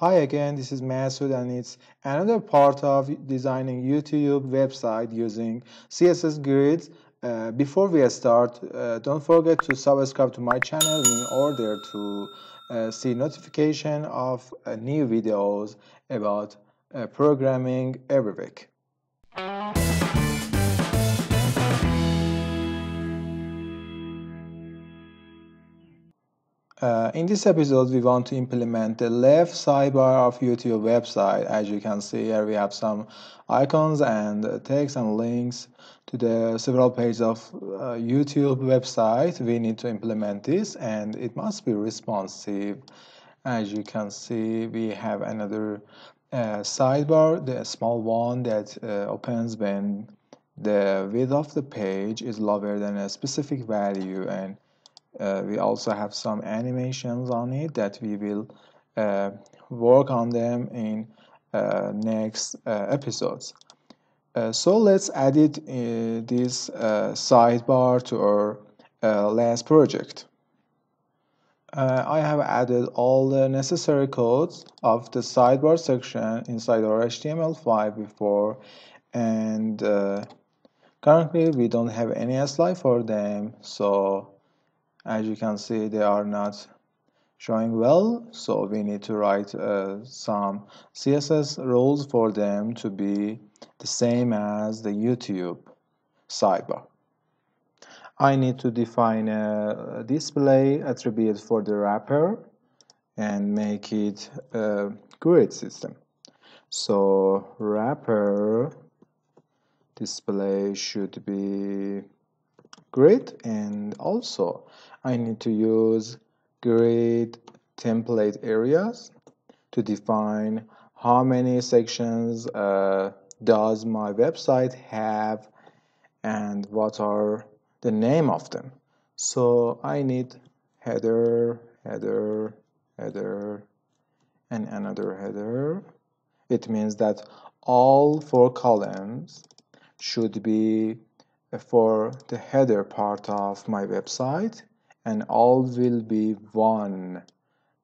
Hi again, this is Masoud and it's another part of designing YouTube website using CSS grids. Uh, before we start, uh, don't forget to subscribe to my channel in order to uh, see notification of uh, new videos about uh, programming every week. Uh, in this episode, we want to implement the left sidebar of YouTube website. As you can see here, we have some icons and text and links to the several pages of uh, YouTube website. We need to implement this and it must be responsive. As you can see, we have another uh, sidebar, the small one that uh, opens when the width of the page is lower than a specific value and we also have some animations on it that we will uh, work on them in uh, next uh, episodes. Uh, so let's edit uh, this sidebar to our last project. I have added all the necessary codes of the sidebar section inside our HTML5 before and currently we don't have any slide for them so as you can see they are not showing well so we need to write uh, some css rules for them to be the same as the youtube sidebar i need to define a display attribute for the wrapper and make it a grid system. So wrapper display should be grid and also I need to use grid template areas to define how many sections uh, does my website have and what are the name of them. So I need header header header and another header. It means that all four columns should be for the header part of my website and all will be one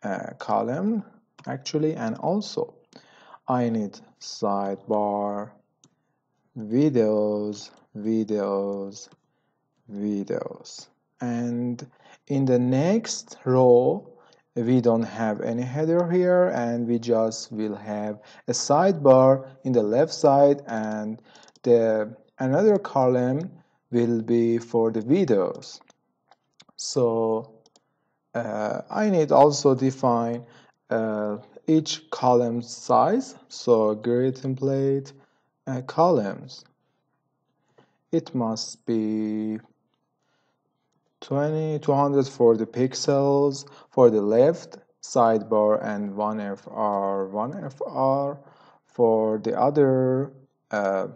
uh, column actually and also I need sidebar videos videos videos. And in the next row we don't have any header here and we just will have a sidebar in the left side and the another column will be for the videos. So uh, I need also define uh, each column size. So grid template uh, columns. It must be 20 240 pixels for the left sidebar and 1 FR 1 FR for the other uh,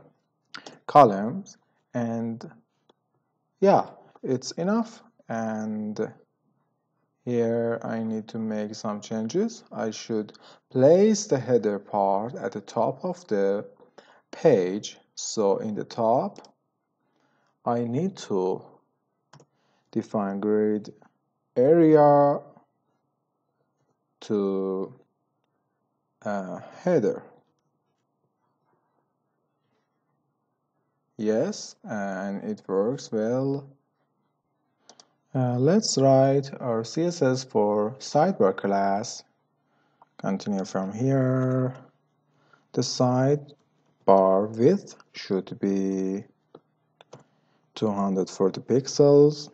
columns. And yeah it's enough and here I need to make some changes. I should place the header part at the top of the page. So in the top I need to define grid area to uh, header yes and it works well. Uh, let's write our css for sidebar class. Continue from here. The sidebar width should be 240 pixels.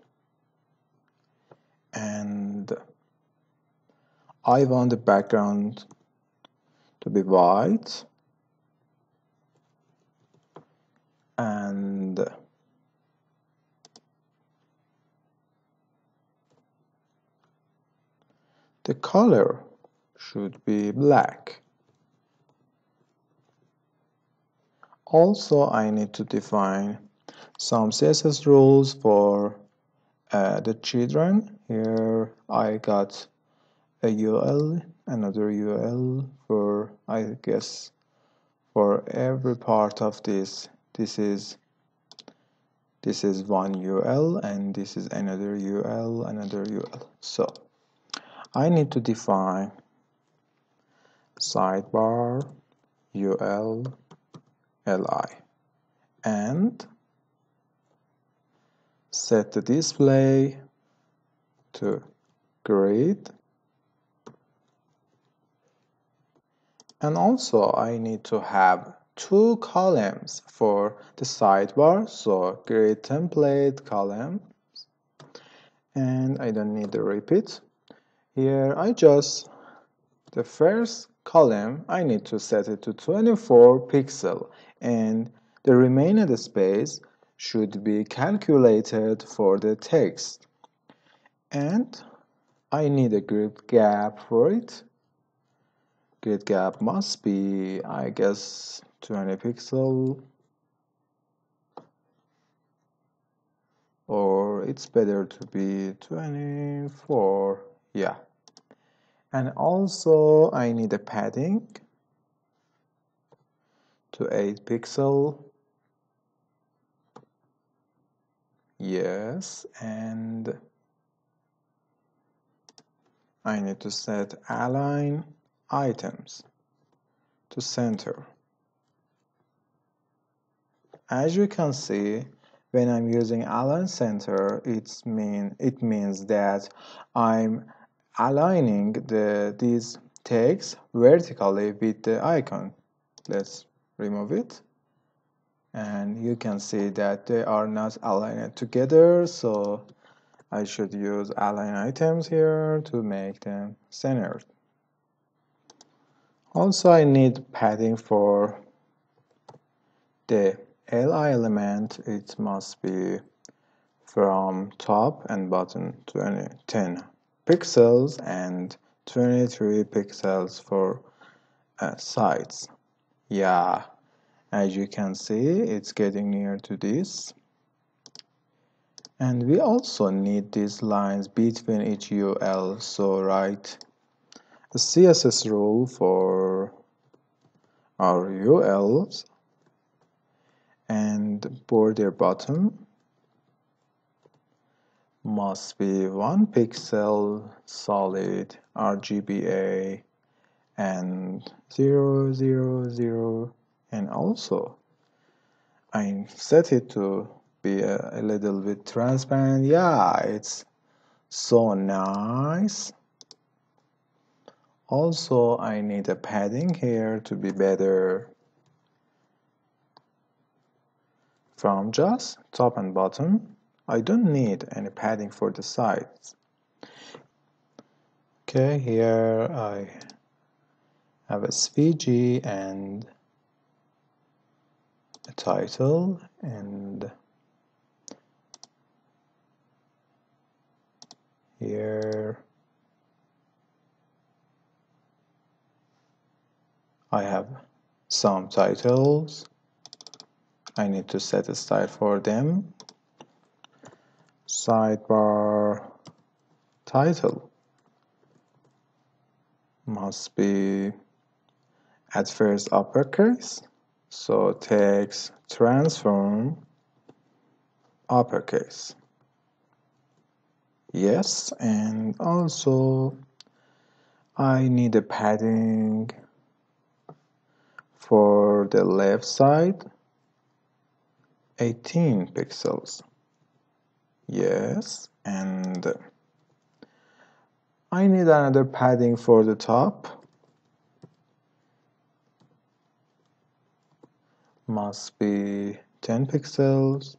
And I want the background to be white and the color should be black. Also I need to define some CSS rules for uh, the children. Here I got a UL another UL for I guess for every part of this this is this is one UL and this is another UL another UL so I need to define sidebar ul li and set the display to grid and also I need to have two columns for the sidebar so grid template column and I don't need the repeat. Here I just the first column I need to set it to 24 pixel. And the remaining space should be calculated for the text. And I need a grid gap for it. Grid gap must be I guess 20 pixel or it's better to be 24 yeah. And also I need a padding to 8 pixel. Yes and I need to set align items to center as you can see when I'm using align center it's mean it means that I'm aligning the these tags vertically with the icon. Let's remove it. And you can see that they are not aligned together so I should use align items here to make them centered. Also I need padding for the LI element it must be from top and bottom 20, 10 pixels and 23 pixels for uh, sides. Yeah as you can see it's getting near to this. And we also need these lines between each UL so write a CSS rule for our ULs and border bottom. Must be one pixel solid RGBA and 0, 0, 0 and also. I set it to be a, a little bit transparent. Yeah it's so nice. Also I need a padding here to be better from just top and bottom I don't need any padding for the sides. Okay here I have a SVG and a title and here I have some titles I need to set a style for them. Sidebar title. Must be at first uppercase. So text transform uppercase. Yes and also I need a padding for the left side 18 pixels. Yes and I need another padding for the top. Must be 10 pixels.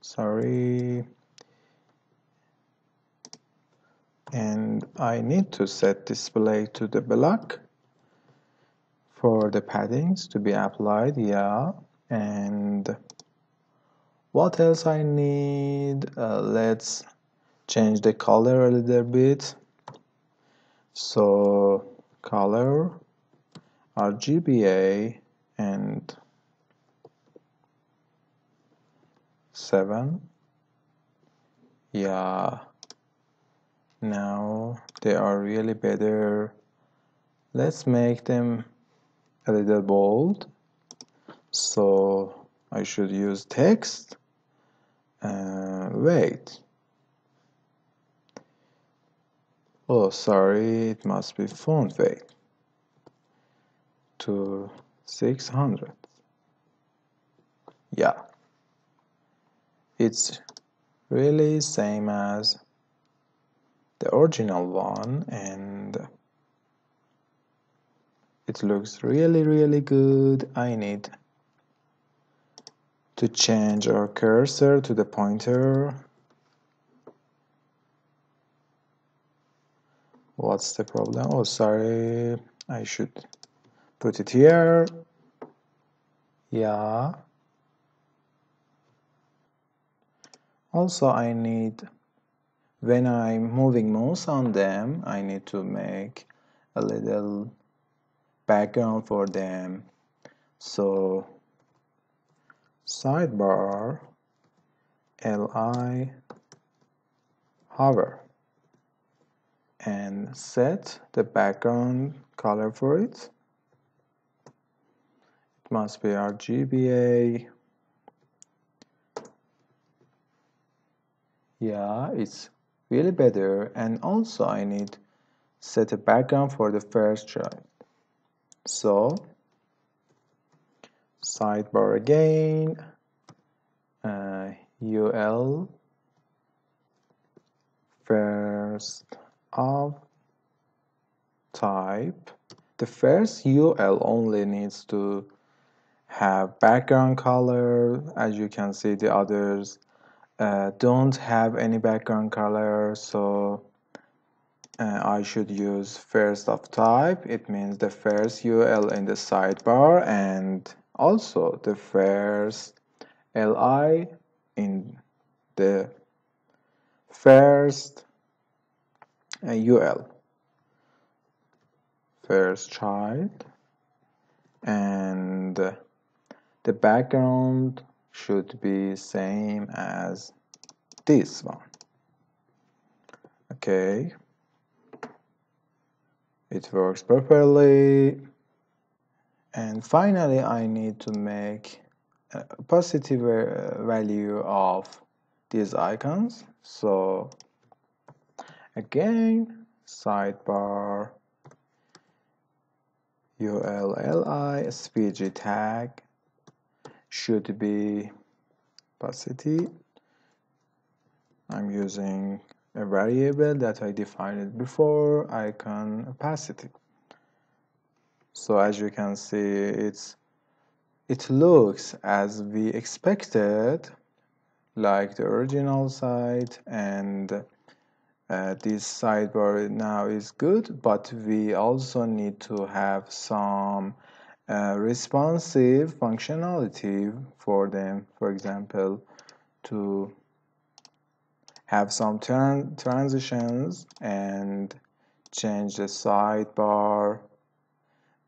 Sorry. And I need to set display to the block for the paddings to be applied yeah and what else I need? Uh, let's change the color a little bit. So color RGBA and 7 yeah. Now they are really better. Let's make them a little bold. So I should use text uh, wait. Oh sorry it must be font weight to 600 yeah. It's really same as the original one and it looks really really good. I need to change our cursor to the pointer. What's the problem? Oh sorry. I should put it here. Yeah. Also I need when I'm moving mouse on them I need to make a little background for them. So sidebar li hover and set the background color for it. It must be RGBA yeah it's really better and also I need set a background for the first child so sidebar again. Uh, UL first of type. The first UL only needs to have background color. As you can see the others uh, don't have any background color. So uh, I should use first of type. It means the first UL in the sidebar and also the first LI in the first uh, UL first child. And the background should be same as this one. Okay. It works properly and finally I need to make a positive uh, value of these icons. So again sidebar ULLI SVG tag should be opacity I'm using a variable that I defined before icon opacity so as you can see it's it looks as we expected like the original site and uh, this sidebar now is good but we also need to have some uh, responsive functionality for them. For example to have some tran transitions and change the sidebar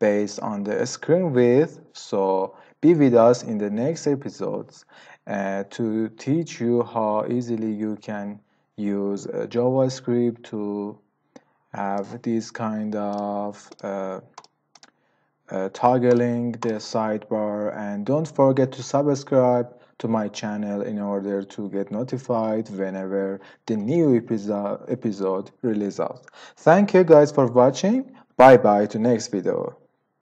based on the screen width so be with us in the next episodes uh, to teach you how easily you can use uh, JavaScript to have this kind of uh, uh, toggling the sidebar and don't forget to subscribe to my channel in order to get notified whenever the new episode, episode releases. out. Thank you guys for watching. Bye bye to next video.